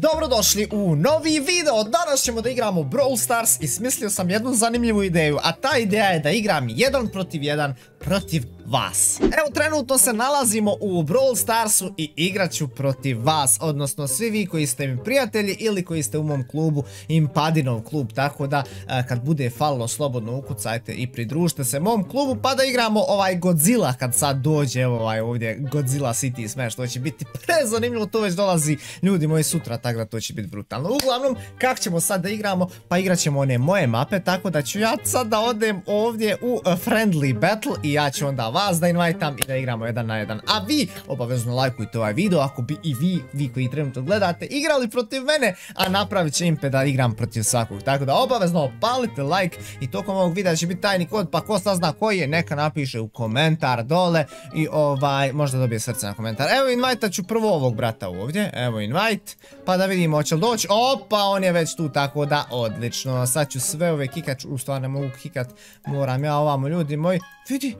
Dobrodošli u novi video, danas ćemo da igramo Brawl Stars i smislio sam jednu zanimljivu ideju, a ta ideja je da igram jedan protiv jedan protiv vas. Evo trenutno se nalazimo u Brawl Starsu i igrat ću protiv vas, odnosno svi vi koji ste mi prijatelji ili koji ste u mom klubu Impadinov klub, tako da e, kad bude fallo slobodno ukucajte i pridružite se mom klubu pa da igramo ovaj Godzilla kad sad dođe evo ovaj ovdje Godzilla City Smash, to će biti prezanimljivo, to već dolazi ljudi moji sutra, tako da to će biti brutalno. Uglavnom, kako ćemo sad da igramo? Pa igrat ćemo one moje mape, tako da ću ja sad da odem ovdje u Friendly Battle i ja ću onda vas da invajtam i da igramo jedan na jedan. A vi obavezno lajkujte ovaj video ako bi i vi, vi koji trenutno gledate, igrali protiv mene, a napravit će impe da igram protiv svakog. Tako da obavezno opalite like i tokom ovog videa će biti tajni kod, pa ko sazna koji je, neka napiše u komentar dole i ovaj, možda dobije srce na komentar. Evo invajtat ću prvo ovog brata ovdje, evo invite, pa da vidimo hoće li doći. Opa, on je već tu, tako da odlično. Sad ću sve ove kikat, u stvari ne mogu kikat, moram ja ovamo ljudi moji. Vidi,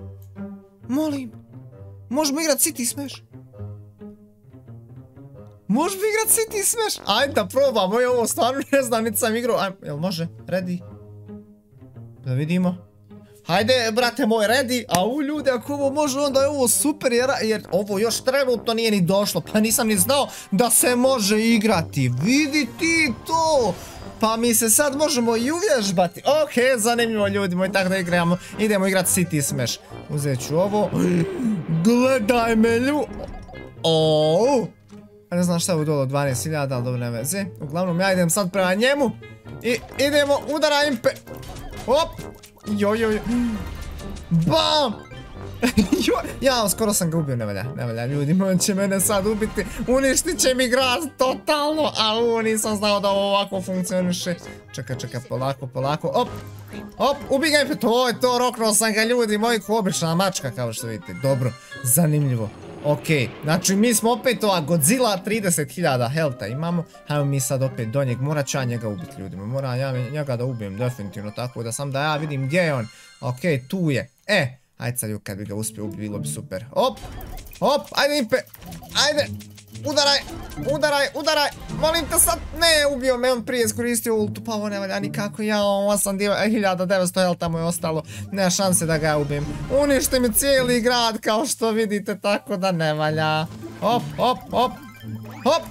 Molim. Možemo igrat City Smash. Možemo igrat City Smash. Ajde da probamo. Ovo stvarno ne znam, niti sam igrao. Ajde, jel može? Ready? Da vidimo. Hajde, brate moj, ready. A u ljude, ako ovo može, onda je ovo super, jer, jer ovo još trenutno nije ni došlo. Pa nisam ni znao da se može igrati. Vidi ti to. Pa mi se sad možemo i uvježbati. Ok, zanimljivo ljudi moji, tako da igramo. Idemo igrat City Smash. Uzet ću ovo. Gledaj me lju... Oooo. Ne znam šta je ovo dolo 12.000, ali dobro ne veze. Uglavnom ja idem sad prema njemu. I idemo, udara impe. Hop. Joj, joj. Bam. ja, skoro sam ga ubio, ne valja, ne valja, ljudi, on će mene sad ubiti, uništit će mi grad totalno, a u, nisam znao da ovo ovako funkcioniše. Čekaj, čekaj, polako, polako, op, op, ubi ga, to je to, roknuo sam ga, ljudi moji, ko obična mačka, kao što vidite, dobro, zanimljivo. Okej, znači mi smo opet ova Godzilla 30.000 helta imamo, hajmo mi sad opet do njeg, morat ću ja njega ubiti ljudima, moram ja njega da ubijem definitivno tako da sam da ja vidim gdje je on, okej, tu je, e, Ajde sad kad bi ga uspio bilo bi super. Hop, hop, ajde Impe, ajde, udaraj, udaraj, udaraj, molim te sad, ne, ubio me, on prije iskoristio ultu, pa ovo ne valja nikako, ja, 8900 jel tamo je ostalo, nema šanse da ga ubijem. Uništi mi cijeli grad, kao što vidite, tako da ne valja. Hop, hop, hop, hop,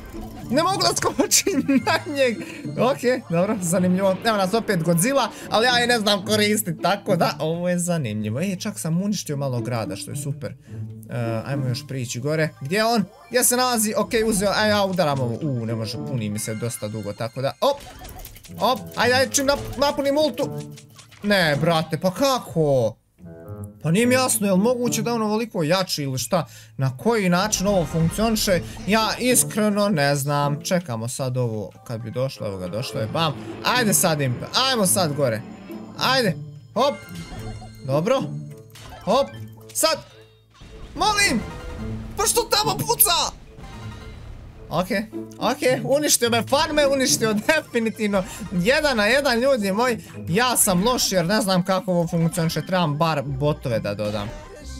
ne mogu da skočim na njeg. Ok, dobro, zanimljivo. Evo nas opet Godzilla, ali ja je ne znam koristiti, tako da ovo je zanimljivo. E, čak sam uništio malo grada, što je super. E, ajmo još prići gore. Gdje je on? Gdje se nalazi? Ok, uzeo, aj ja udaram ovo. Uuu, ne može, puni mi se dosta dugo, tako da, op. Op, ajde, ajde, čim napunim ultu. Ne, brate, pa kako? Pa nije mi jasno, je li moguće da je on ovoliko jači ili šta? Na koji način ovo funkcioniše? Ja iskreno ne znam. Čekamo sad ovo, kad bi došlo, evo ga došlo je, bam. Ajde sad impe, ajmo sad gore. Ajde, hop. Dobro. Hop, sad. Molim! Pa što tamo puca? Ok, ok, uništio me farme, uništio definitivno. Jedan na jedan ljudi moji Ja sam loš jer ne znam kako ovo funkcioniše Trebam bar botove da dodam.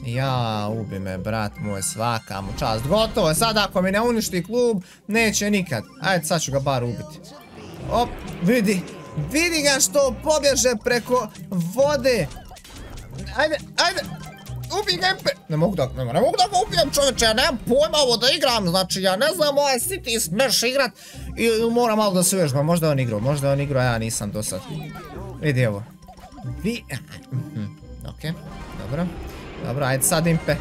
Ja, ubi me brat moj svaka mu čast Gotovo, sad ako mi ne uništi klub Neće nikad, ajde sad ću ga bar ubiti. Op, vidi Vidi ga što pobježe preko vode. Ajde, ajde ubi Gempe! Ne mogu da, ne, mogu da ga ubijem čovječe, ja nemam pojma ovo da igram, znači ja ne znam ovaj City Smash igrat i moram malo da se uvježbam, možda on igrao, možda on igrao, ja nisam do sad. Vidi ovo. Vi... Mhm, ok, dobro. Dobro, ajde sad impe.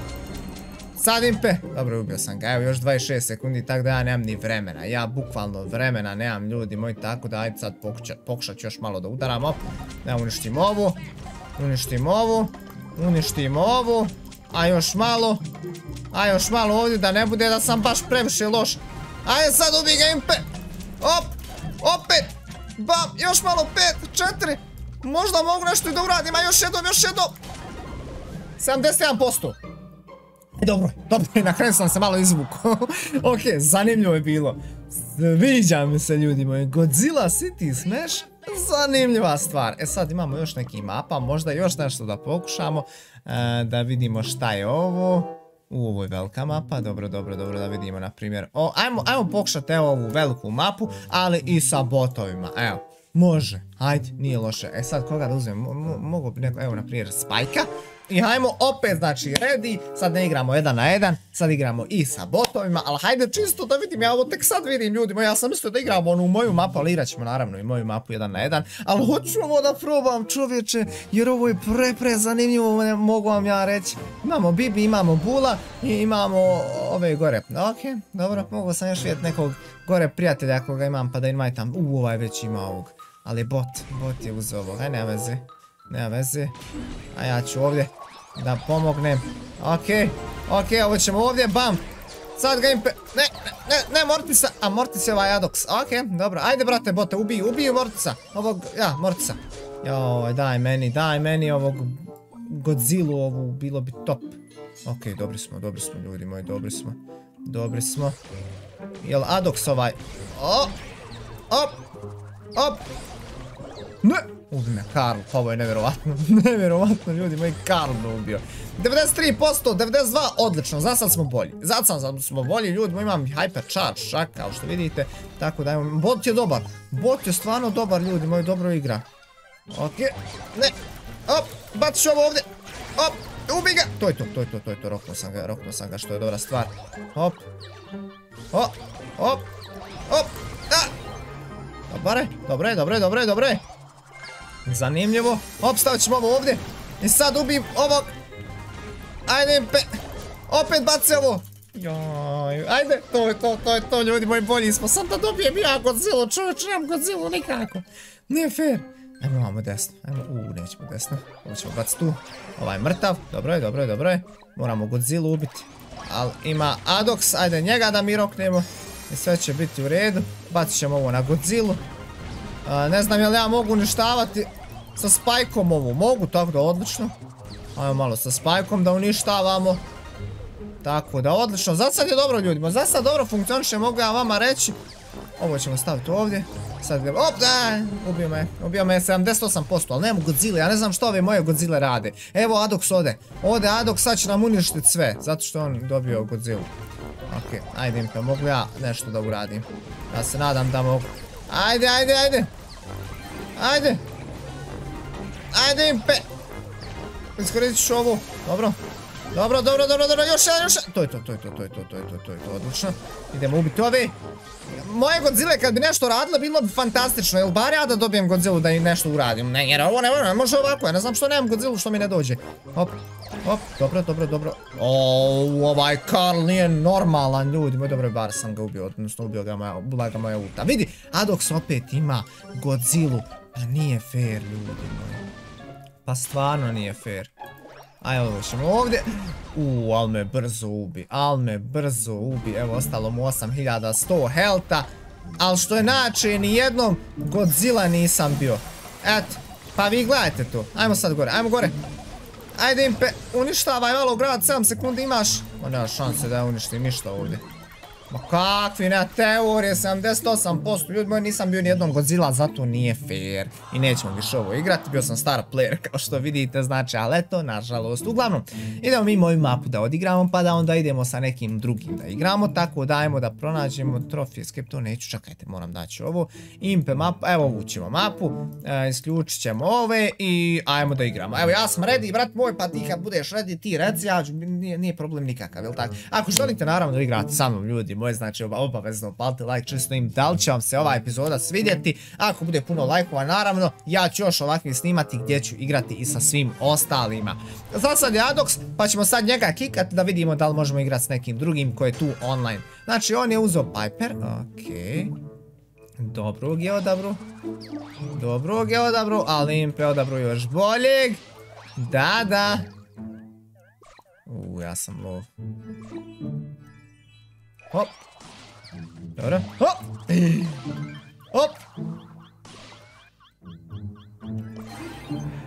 Sad impe! Dobro, ubio sam ga, evo još 26 sekundi, tako da ja nemam ni vremena. Ja bukvalno vremena nemam ljudi moji, tako da ajde sad pokušat ću još malo da udaram, op. Ja uništim ovu. Uništim ovu. Uništimo ovu. A još malo. A još malo ovdje da ne bude da sam baš previše loš. Ajde sad ubi ga impe. Op. Opet. Bam. Još malo. Pet. Četiri. Možda mogu nešto i da uradim. A još jednom. Još jednom. 71%. E, dobro, dobro, na kraju sam se malo izvukao. ok, zanimljivo je bilo. Sviđa mi se ljudi moji. Godzilla City Smash Zanimljiva stvar. E sad imamo još neki mapa, možda još nešto da pokušamo. E, da vidimo šta je ovo. U, ovo je velika mapa, dobro, dobro, dobro, da vidimo, na primjer. O, ajmo, ajmo pokušati evo ovu veliku mapu, ali i sa botovima, evo. Može, hajde, nije loše. E sad, koga da uzmem? Mogu bi neko, evo, na primjer, Spajka. I hajmo opet, znači, ready, sad ne igramo jedan na jedan, sad igramo i sa botovima, ali hajde čisto da vidim, ja ovo tek sad vidim ljudima, ja sam mislio da igramo onu moju mapu, ali igrat ćemo naravno i moju mapu jedan na jedan, ali hoću ovo da probam čovječe, jer ovo je pre pre zanimljivo, mogu vam ja reći. Imamo Bibi, imamo Bula i imamo ove gore, ok, dobro, mogu sam još vidjeti nekog gore prijatelja ako ga imam pa da imaj tam, u ovaj već ima ovog, ali bot, bot je uz ovog, aj nema veze. Nema veze. A ja ću ovdje da pomognem. Okej, okej, ovo ćemo ovdje, bam. Sad ga impe... Ne, ne, ne, Mortisa. A, Mortis je ovaj Adox. Okej, dobro. Ajde, brate, bote, ubij, ubij Mortisa. Ovog, ja, Mortisa. Joj, daj meni, daj meni ovog Godzilla ovu, bilo bi top. Okej, dobri smo, dobri smo, ljudi moji, dobri smo. Dobri smo. Jel Adox ovaj? O! Op! Op! Ne! Ubi me Karl, pa ovo je nevjerovatno, nevjerovatno ljudi, moj Karl me ubio. 93%, 92, odlično, za sad smo bolji. Za sad smo bolji ljudi, imam hyper charge čak, kao što vidite. Tako da imam, bot je dobar, bot je stvarno dobar ljudi, moj dobro igra. Ok, ne, op, baciš ovo ovdje, op, ubi ga. To je to, to je to, to je to, roknuo sam ga, roknuo sam ga, što je dobra stvar. Op, op, op, op, da. Dobre, dobre, dobre, dobre, dobre. Zanimljivo. Opstavit ćemo ovo ovdje. I sad ubim ovog. Ajde, pe... Opet baci ovo. Joj, ajde, to je to, to je to, ljudi moji, bolji smo. Sam da dobijem ja Godzilla, čovječ, nemam Godzilla nikako. Nije fair. Ajmo ovamo desno, ajmo, uuu, nećemo desno. Ovo ćemo baciti tu. Ovaj je mrtav, dobro je, dobro je, dobro je. Moramo Godzilla ubiti. Ali ima Adox, ajde njega da mi roknemo. I sve će biti u redu. Bacit ćemo ovo na Godzilla. Ne znam jel ja mogu uništavati sa spajkom ovu. Mogu, tako da odlično. Ajmo malo sa spajkom da uništavamo. Tako da odlično. Za sad je dobro ljudima. Za sad dobro funkcioniše, mogu ja vama reći. Ovo ćemo staviti ovdje. Sad gledamo, op, da, ubio me, ubio me 78%, ali nemam Godzilla, ja ne znam što ove moje Godzilla rade. Evo Adox ode, ode Adox, sad će nam uništiti sve, zato što on dobio Godzilla. Ok, ajde Impe, mogu ja nešto da uradim. Ja se nadam da mogu. Ajde, ajde, ajde. Ajde. Ajde Impe. Iskoristit ću ovu, dobro. Dobro, dobro, dobro, dobro, još jedan, još jedan. To je to, to je to, to je to, to je to, to je to, odlično. Idemo ubiti ove. Moje Godzilla kad bi nešto radila bilo bi fantastično, jel bar ja da dobijem Godzilla da im nešto uradim. Ne, jer ovo ne, može ovako, ja ne znam što nemam Godzilla što mi ne dođe. Hop, hop, dobro, dobro, dobro. O, ovaj Karl nije normalan, ljudi, moj dobro, bar sam ga ubio, odnosno ubio ga moja, bula ga moja ulta. Vidi, Adox opet ima Godzilla, pa nije fair, ljudi moji. Pa stvarno nije fair. Ajde, ovo ćemo ovdje. Uuu, al me brzo ubi, al me brzo ubi. Evo, ostalo mu 8100 helta. Al što je znači, nijednom Godzilla nisam bio. Eto, pa vi gledajte tu. Ajmo sad gore, ajmo gore. Ajde impe, uništavaj malo grad, 7 sekundi imaš. Ma nema šanse da uništim ništa ovdje. Ma kakvi na teorije, 78%, ljudi moji nisam bio nijednom Godzilla, zato nije fair. I nećemo više ovo igrati, bio sam star player kao što vidite, znači, ali eto, nažalost. Uglavnom, idemo mi moju mapu da odigramo, pa da onda idemo sa nekim drugim da igramo, tako dajemo da pronađemo trofije, skepto neću, čekajte, moram daći ovo. Impe mapu, evo ćemo mapu, e, isključit ćemo ove i ajmo da igramo. Evo, ja sam ready, brat moj, pa ti kad budeš ready, ti reci, ja ću, nije, nije problem nikakav, jel tako? Ako želite naravno da igrate sa mnom, ljudi, moje, znači obavezno palite like čisto im da li će vam se ova epizoda svidjeti. Ako bude puno lajkova, naravno, ja ću još ovakvim snimati gdje ću igrati i sa svim ostalima. Za sad je Adox, pa ćemo sad njega kikati da vidimo da li možemo igrati s nekim drugim koji je tu online. Znači, on je uzeo Piper, okej. Dobrog je odabru. Dobrog je odabru, ali Impe odabru još boljeg. Da, da. Uuu, ja sam lov. Hop. Dobro. Hop. Hop.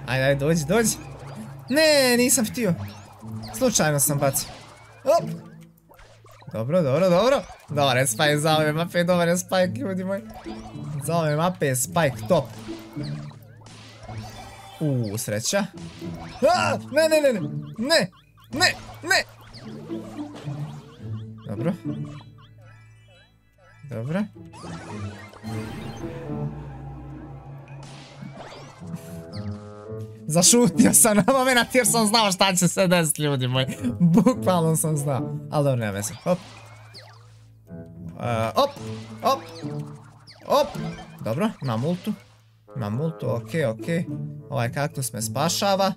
Ajde, ajde, dođi, dođi. Ne, nisam htio. Slučajno sam bacio. Hop. Dobro, dobro, dobro. Dobar je Spike za ove mape, dobar je Spike, ljudi moji. Za ove mape je Spike top. Uuu, sreća. ne, ne, ne, ne, ne, ne, ne. Dobro. Dobro. Zašutio sam na moment jer sam znao šta će se desiti ljudi moji. Bukvalno sam znao. Ali dobro, nema veze. Hop. Uh, op, op, op. Dobro, imam ultu. Imam multu, okej, okej. Ovaj kaktus me spašava.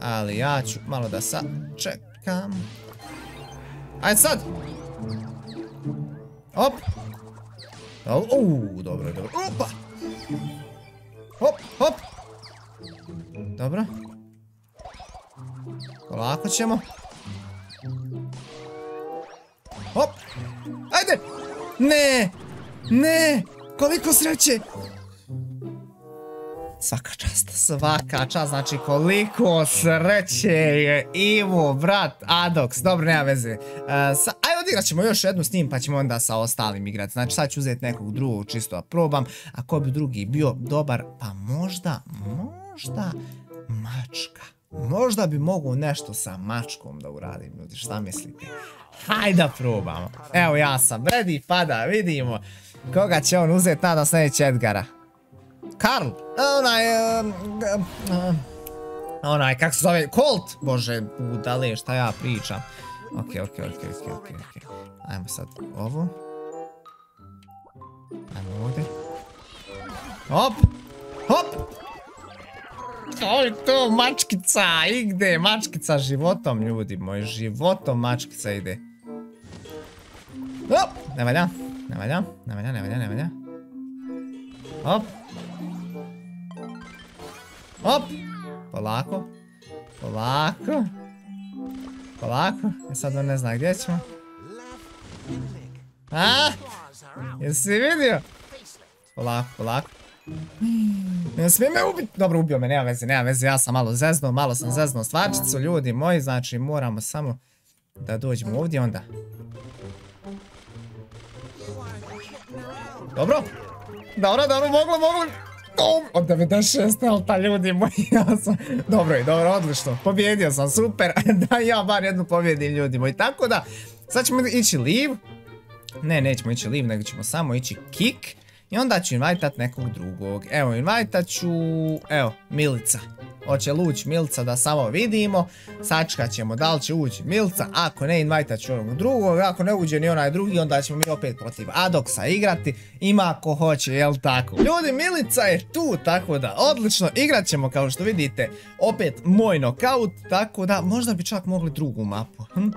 Ali ja ću malo da sačekam. Ajde sad! Op! Uuu, dobro, dobro. Opa! Hop, hop! Dobro. Polako ćemo. Hop! Ajde! Ne! Ne! Koliko sreće! Svaka čast, svaka čast, znači koliko sreće je Ivo, brat, Adox, dobro, nema veze. Uh, ajde odigrat ćemo još jednu s njim pa ćemo onda sa ostalim igrati. Znači sad ću uzeti nekog drugog čisto da probam, ako bi drugi bio dobar, pa možda, možda mačka. Možda bi mogu nešto sa mačkom da uradim, ljudi, šta mislite? Hajde da probamo. Evo ja sam ready, pa da vidimo koga će on uzeti, nadam se neće Edgara. Karl, onaj, onaj, kako se zove, Colt, bože, budale, šta ja pričam. Okej, okej, okej, okej, okej, okej. Ajmo sad ovo. Ajmo ovdje. Hop, hop. To je to, mačkica, ide, mačkica životom, ljudi moji, životom mačkica ide. Hop, ne valja, ne valja, ne valja, ne valja, ne valja. Hop. Hop! Polako. Polako. Polako. E sad on ne zna gdje ćemo. A? Jesi vidio? Polako, polako. Ne smije me ubiti. Dobro, ubio me, nema veze, nema veze. Ja sam malo zezno, malo sam zezno stvarčicu, ljudi moji. Znači, moramo samo da dođemo ovdje onda. Dobro. Dobro, dobro, moglo, moglo. Od 96 alta ljudi moji, ja sam... Dobro je, dobro, odlično. Pobjedio sam, super. Da ja bar jednu pobjedim ljudi moji. Tako da, sad ćemo ići live. Ne, nećemo ići live, nego ćemo samo ići kick. I onda ću invajtat nekog drugog. Evo, invajtat ću... Evo, Milica. Hoće li ući Milca da samo vidimo. Sačkat ćemo da li će ući Milca. Ako ne, invajtat ću onog drugog. Ako ne uđe ni onaj drugi, onda ćemo mi opet protiv Adoksa igrati. Ima ko hoće, jel tako? Ljudi, Milica je tu, tako da odlično. Igrat ćemo, kao što vidite, opet moj knockout. Tako da, možda bi čak mogli drugu mapu. Hm?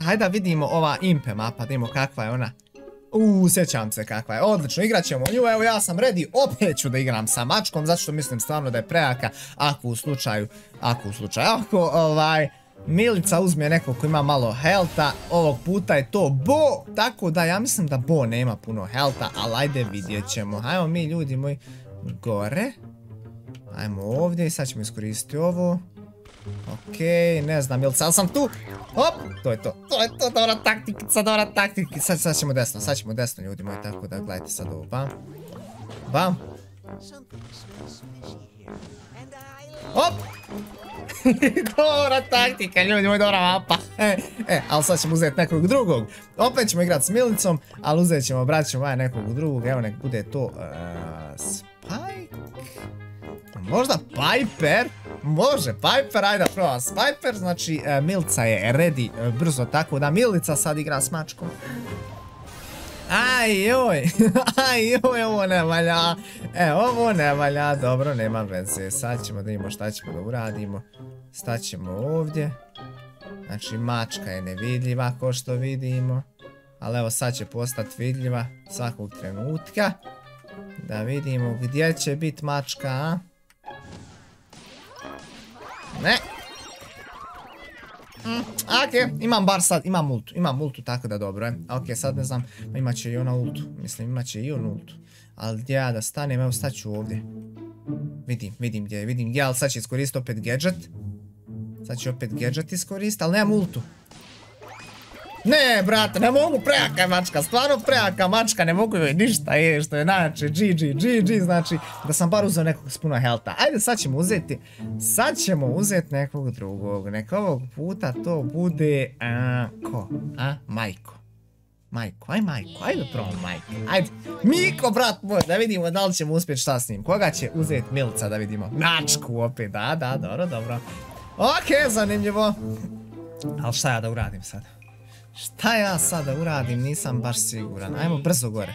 Hajde da vidimo ova Impe mapa, da vidimo kakva je ona. Uuu, sjećam se kakva je, odlično, igrat ćemo nju, evo ja sam ready, opet ću da igram sa mačkom, zato što mislim stvarno da je prejaka, ako u slučaju, ako u slučaju, ako ovaj, Milica uzme nekog ko ima malo helta, ovog puta je to Bo, tako da ja mislim da Bo nema puno helta, ali ajde vidjet ćemo, hajmo mi ljudi moji gore, ajmo ovdje i sad ćemo iskoristiti ovo, Okej, ne znam, jel sad sam tu? Hop, to je to, to je to, dobra taktika, dobra taktika. Sad, ćemo desno, sad ćemo desno ljudi moji, tako da gledajte sad ovo, bam. Bam. Hop! dobra taktika, ljudi moji, dobra mapa. E, e, ali sad ćemo uzeti nekog drugog. Opet ćemo igrati s Milicom, ali uzet ćemo, brat ćemo aj nekog drugog, evo nek bude to... Uh, Spike? Možda Piper? Može, Piper, ajde da probam s Piper, znači e, Milca je ready e, brzo tako da Milica sad igra s mačkom. Aj joj, aj joj, ovo ne valja, e ovo ne valja, dobro, nema veze, sad ćemo da imamo šta ćemo da uradimo, staćemo ovdje, znači mačka je nevidljiva ko što vidimo, ali evo sad će postati vidljiva svakog trenutka, da vidimo gdje će biti mačka, a? Ne. Mm, ok, imam bar sad, imam ultu, imam ultu, tako da dobro je. Ok, sad ne znam, imat će i ona ultu, mislim imat će i on ultu. Ali gdje ja da stanem, evo staću ovdje. Vidim, vidim gdje, vidim gdje, ali sad će iskoristiti opet gadget. Sad će opet gadget iskoristiti, ali nemam ultu. Ne, brate, ne mogu prejaka mačka, stvarno prejaka mačka, ne mogu joj ništa je, što je najjače, GG, GG, znači da sam bar uzeo nekog s puno helta. Ajde, sad ćemo uzeti, sad ćemo uzeti nekog drugog, neka ovog puta to bude, a, ko, a, majko. Majko, aj majko, ajde probamo majko, ajde. Miko, brat moj, da vidimo da li ćemo uspjeti šta s njim. Koga će uzeti Milca da vidimo? Mačku opet, da, da, dobro, dobro. Okej, zanimljivo. Ali šta ja da uradim sad? Šta ja sad da uradim, nisam baš siguran. Ajmo brzo gore.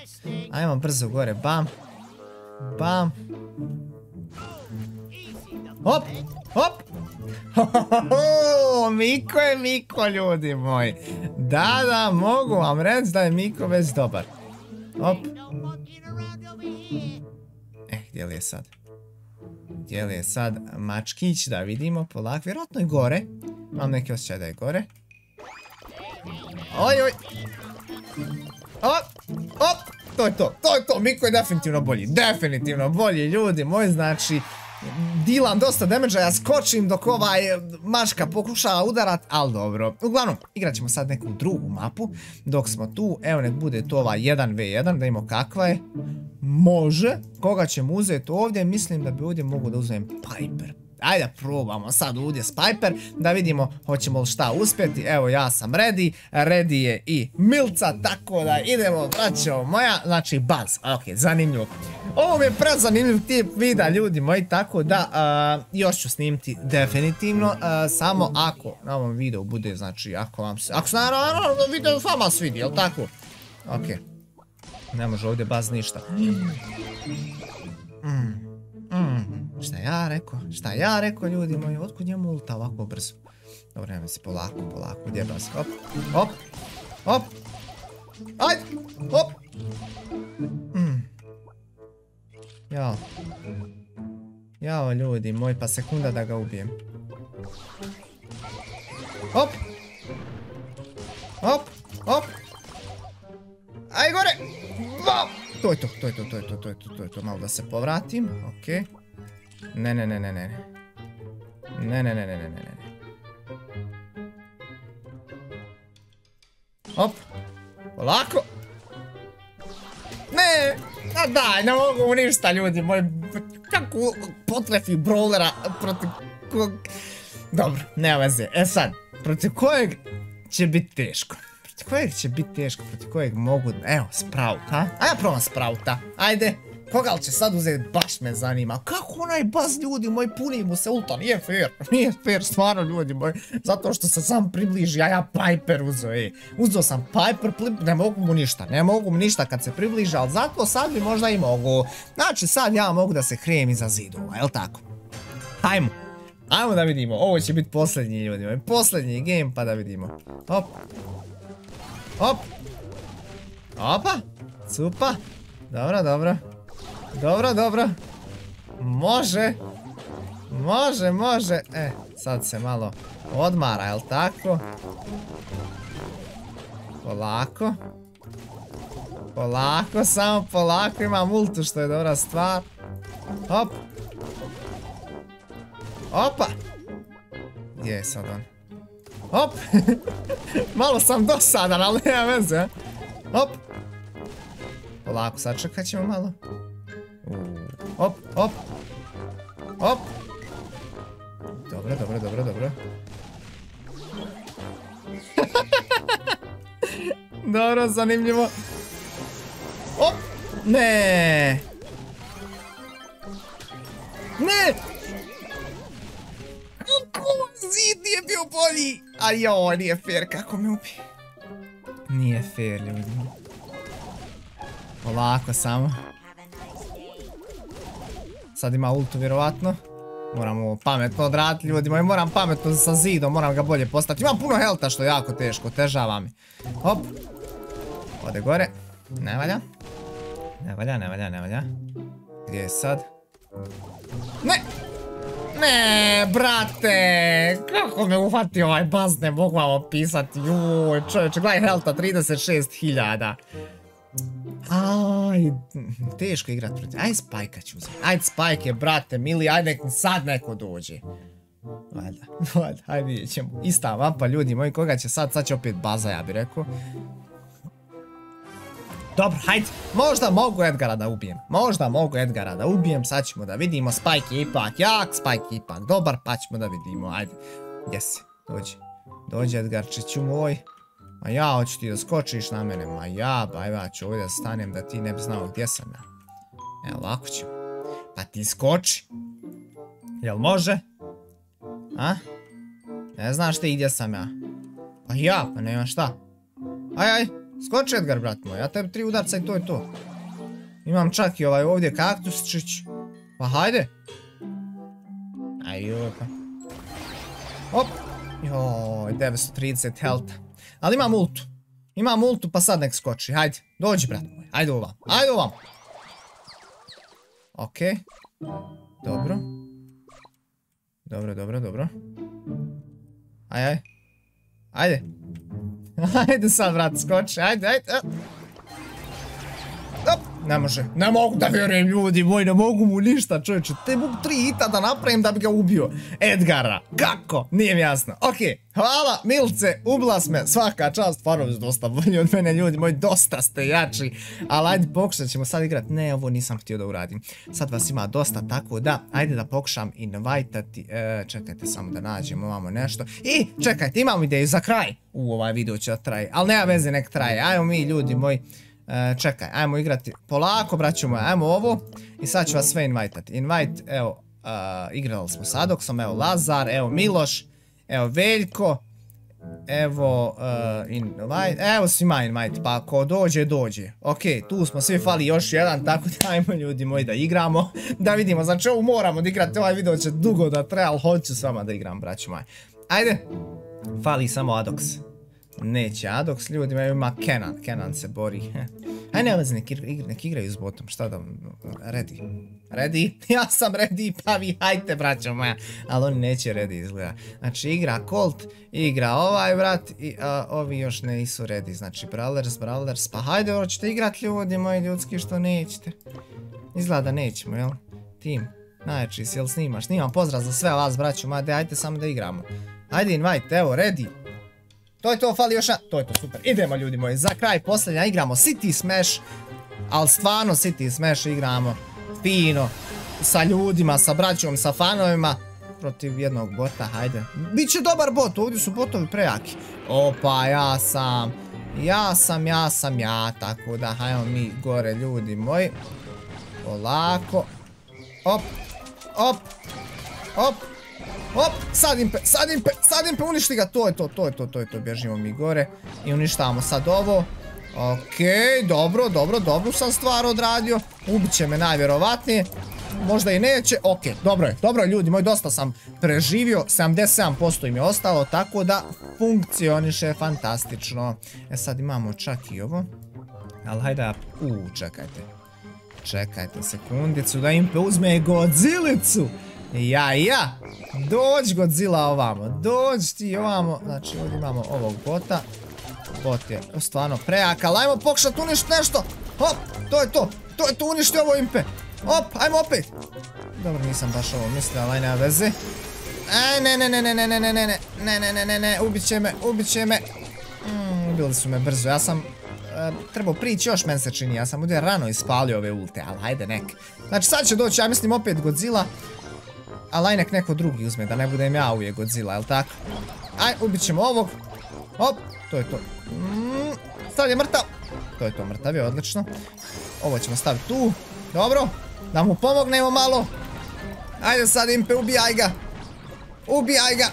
Ajmo brzo gore, bam. Bam. Hop, hop. Miko je Miko, ljudi moji. Da, da, mogu vam reći da je Miko već dobar. Hop. Eh, gdje li je sad? Gdje li je sad mačkić, da vidimo, polak, vjerojatno je gore. Imam neki osjećaj da je gore. Oj, oj. Op, op, to je to, to je to, Miko je definitivno bolji, definitivno bolji ljudi moji, znači dilam dosta damage ja skočim dok ovaj maška pokušava udarat, ali dobro. Uglavnom, igrat ćemo sad neku drugu mapu, dok smo tu, evo nek bude to ova 1v1, da imamo kakva je. Može, koga ćemo uzeti ovdje, mislim da bi ovdje mogu da uzmem Piper. Ajde probamo sad ovdje s Piper da vidimo hoćemo li šta uspjeti. Evo ja sam ready, ready je i Milca, tako da idemo braćo moja, znači Buzz, ok, zanimljivo. Ovo mi je prezanimljiv tip vida ljudi moji, tako da još ću snimiti definitivno, samo ako na ovom videu bude, znači ako vam se, ako se naravno video vama svidi, jel tako? Ok, ne može ovdje Buzz ništa. Mm. Mm, šta ja rekao? Šta ja rekao ljudi moji? Otkud njemu ulta ovako brzo? Dobro, nema se polako, polako. Gdje bas? Hop, hop, hop. Ajde, hop. Mm. Jao. Jao ljudi moji, pa sekunda da ga ubijem. Hop. Hop, hop. Aj gore. Hop. To je to, to je to, to je to, to je to, to je to. Malo da se povratim, okej. Ne, ne, ne, ne, ne. Ne, ne, ne, ne, ne, ne, ne. Hop. Polako. Ne, a daj, ne mogu ništa ljudi moji. Kako potrefi brawlera protiv kog... Dobro, nema veze. E sad, protiv kojeg će biti teško kojeg će biti teško, protiv kojeg mogu... Evo, Sprout, ha? A ja Sprouta. Ajde. Koga li će sad uzeti, baš me zanima. Kako onaj baz ljudi moji puni mu se ulta, nije fair. Nije fair, stvarno ljudi moji. Zato što se sam približi, a ja Piper uzeo, ej. Uzeo sam Piper, ne mogu mu ništa, ne mogu mu ništa kad se približi, ali zato sad bi možda i mogu. Znači sad ja mogu da se krijem iza zidova, jel tako? Hajmo. Ajmo da vidimo, ovo će biti posljednji ljudi moji, posljednji game pa da vidimo. Hop. Hop. Opa. Cupa. Dobro, dobro. Dobro, dobro. Može. Može, može. E, sad se malo odmara, jel tako? Polako. Polako, samo polako. Imam ultu što je dobra stvar. Hop. Opa. Gdje je sad on? Hop! Malo sam dosadan, ali nema veze. Hop! Polako, sačekat ćemo malo. Hop, hop! Hop! Dobro, dobro, dobro, dobro. dobro, zanimljivo. Hop! Ne! Ne! A joj, nije fair kako me ubi. Nije fair, ljudi. Polako samo. Sad ima ultu, vjerovatno. Moramo pametno odraditi, ljudi moji. Moram pametno sa zidom, moram ga bolje postati. Imam puno helta, što je jako teško, težava mi. Hop. Ode gore. Ne valja. Ne valja, ne valja, ne valja. Gdje je sad? Ne! Ne, brate, kako me ufati ovaj baz, ne mogu vam opisati, juj, čovječe, gledaj helta, 36.000. Aj, teško igrat protiv, aj Spajka ću uzeti, ajde Spajke, brate, mili, ajde nek sad neko dođe. Valjda, valjda, hajde vidjet ćemo. Ista mapa, ljudi moji, koga će sad, sad će opet baza, ja bih rekao. Dobro, hajde, možda mogu Edgara da ubijem, možda mogu Edgara da ubijem, sad ćemo da vidimo, Spike je ipak jak, Spike je ipak dobar, pa ćemo da vidimo, ajde. Si? Dođi, dođi Edgarčiću moj. Ma ja, hoću ti da skočiš na mene, ma ja, ba ja ću ovdje da stanem da ti ne bi znao gdje sam ja. Evo, lako ćemo. Pa ti skoči. Jel može? A? Ne znaš ti gdje sam ja. Pa ja, pa nema šta. Aj, aj, skoči Edgar, brat moj, ja tebi tri udarca i to je to. Imam čak i ovaj ovdje kaktusčić. Pa hajde. Aj, joj, pa. Hop. Joj, 930 health. Ali imam ultu. Imam ultu pa sad nek skoči. Hajde, dođi brat moj. Hajde ovam. Hajde ovam. Okej. Dobro. Dobro, dobro, dobro. Aj, aj. Ajde. Haide să-l vrat scoci, haide, haide! Ne može. Ne mogu da vjerujem ljudi moji, ne mogu mu ništa čovječe. Te mogu tri hita da napravim da bi ga ubio. Edgara. Kako? Nije mi jasno. Okej. Hvala Milce, ubila me. Svaka čast. Stvarno dosta bolji od mene ljudi moji. Dosta ste jači. Ali ajde pokušat ćemo sad igrat. Ne, ovo nisam htio da uradim. Sad vas ima dosta tako da. Ajde da pokušam invajtati. E, čekajte samo da nađemo ovamo nešto. I čekajte imam ideju za kraj. U ovaj video će da traje. Ali nema veze nek traje. Ajmo mi ljudi moji. E, čekaj, ajmo igrati polako, braću moja, ajmo ovo. I sad ću vas sve invajtati. Invite, evo, uh, igrali smo s Adoksom, evo Lazar, evo Miloš, evo Veljko, evo, uh, invite, evo svima invite, pa ako dođe, dođe. Ok, tu smo svi fali još jedan, tako da ajmo ljudi moji da igramo, da vidimo, znači ovo moramo da igrati, ovaj video će dugo da treba, ali hoću s vama da igram, braću moji. Ajde, fali samo Adoks. Neće Adox, ljudima ima Kenan, Kenan se bori. Aj ne vezi, nek, igraju s botom, šta da... Ready. Ready? Ja sam ready, pa vi hajte braćo moja. Ali oni neće ready izgleda. Znači igra Colt, igra ovaj brat i ovi još ne nisu ready. Znači Brawlers, Brawlers, pa hajde hoćete igrat ljudi moji ljudski što nećete. Izgleda da nećemo, jel? Tim, najjači si, jel snimaš? Snimam pozdrav za sve vas braćo moja, ajte samo da igramo. Ajde invite, evo, ready. To je to, fali još To je to, super. Idemo ljudi moji, za kraj posljednja igramo City Smash. Ali stvarno City Smash igramo fino. Sa ljudima, sa braćom, sa fanovima. Protiv jednog bota, hajde. Biće dobar bot, ovdje su botovi prejaki. Opa, ja sam. Ja sam, ja sam, ja. Tako da, hajmo mi gore ljudi moji. Polako. Op, op, op. Hop, sad impe, sad impe, sad impe, uništi ga, to je to, to je to, to je to, bježimo mi gore i uništavamo sad ovo. Okej, dobro, dobro, dobro sam stvar odradio, ubit će me najvjerovatnije, možda i neće, okej, dobro je, dobro je ljudi, moj dosta sam preživio, 77% im je ostalo, tako da funkcioniše fantastično. E sad imamo čak i ovo, ali hajde, uuu, čekajte, čekajte sekundicu da Impe uzme Godzilicu. Ja, ja. Dođi Godzilla ovamo. Dođi ti ovamo. Znači ovdje imamo ovog bota. Bot je stvarno prejak, ali ajmo pokušat uništi nešto. Hop, to je to. To je to, uništi ovo impe. Hop, ajmo opet. Dobro, nisam baš ovo mislio, ali nema veze. E, ne, ne, ne, ne, ne, ne, ne, ne, ne, ne, ne, ne, ne, ubit će me, ubit će me. ubili su me brzo, ja sam trebao prići još men se čini, ja sam ovdje rano ispalio ove ulte, ali hajde nek. Znači sad će doći, ja mislim opet Godzilla. Ali nek neko drugi uzme, da ne budem ja uvijek Godzilla, jel tako? Aj, ubit ćemo ovog. Hop, to je to. Mm, sad je mrtav. To je to, mrtav je, odlično. Ovo ćemo staviti tu. Dobro, da mu pomognemo malo. Ajde sad Impe, ubijaj ga. Ubijaj ga.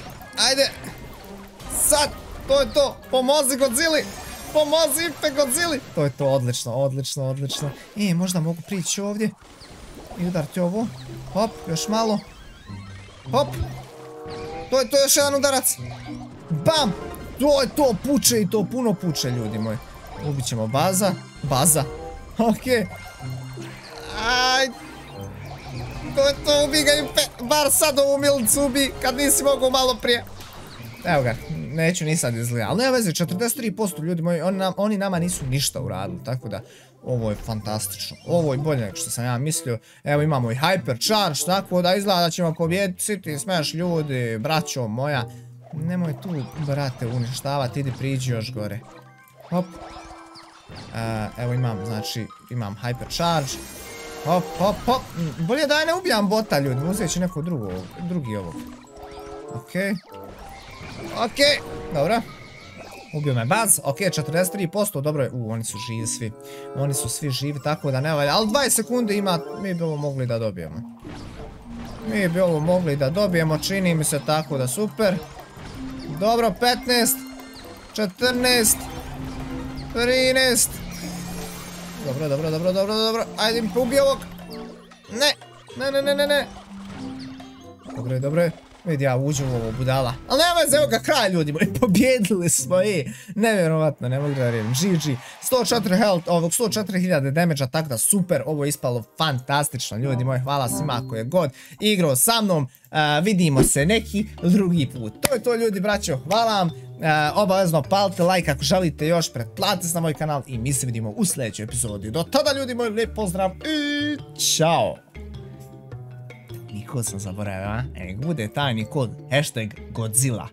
Ajde. Sad, to je to. Pomozi Godzilli. Pomozi Impe Godzilli. To je to, odlično, odlično, odlično. E, možda mogu prići ovdje. I udarti ovo. Hop, još malo. Hop. To je to još jedan udarac. Bam. To je to, puče i to puno puče ljudi moji. Ubit ćemo baza. Baza. Okej. Aj. To je to, ubi ga impe. Bar sad ovu milicu ubi, kad nisi mogu malo prije. Evo ga, neću ni sad izgleda, ali nema veze, 43% ljudi moji, oni, nama nisu ništa uradili, tako da Ovo je fantastično. Ovo je bolje nego što sam ja mislio. Evo imamo i Hyper Charge, tako da izgleda da ćemo pobijediti City Smash ljudi, braćo moja. Nemoj tu, brate, uništavati, idi priđi još gore. Hop. E, evo imam, znači, imam Hyper Charge. Hop, hop, hop. Bolje da ja ne ubijam bota, ljudi. Uzet ću neko drugo, drugi ovog. Okej. Okej, dobro. Ubio me Buzz, ok, 43%, dobro je, u, oni su živi svi. Oni su svi živi, tako da ne valja, ali 20 sekundi ima, mi bi ovo mogli da dobijemo. Mi bi ovo mogli da dobijemo, čini mi se tako da super. Dobro, 15, 14, 13. Dobro, dobro, dobro, dobro, dobro, ajde mi poubije ovog. Ne, ne, ne, ne, ne, ne. Dobro je, dobro je. Vidi ja uđem u ovo budala. Ali nema veze, evo ga kraj ljudi moji, pobjedili smo i nevjerovatno, ne mogu da vjerujem. GG, 104 health, ovog 104.000 damage tako da super, ovo je ispalo fantastično ljudi moji, hvala svima ako je god igrao sa mnom. vidimo se neki drugi put. To je to ljudi braćo, hvala vam. obavezno palite like ako želite još, pretplatite se na moj kanal i mi se vidimo u sljedećoj epizodi. Do tada ljudi moji, lijep pozdrav i čao! Kod sam zaboravio, a? E, bude tajni kod, hashtag Godzilla.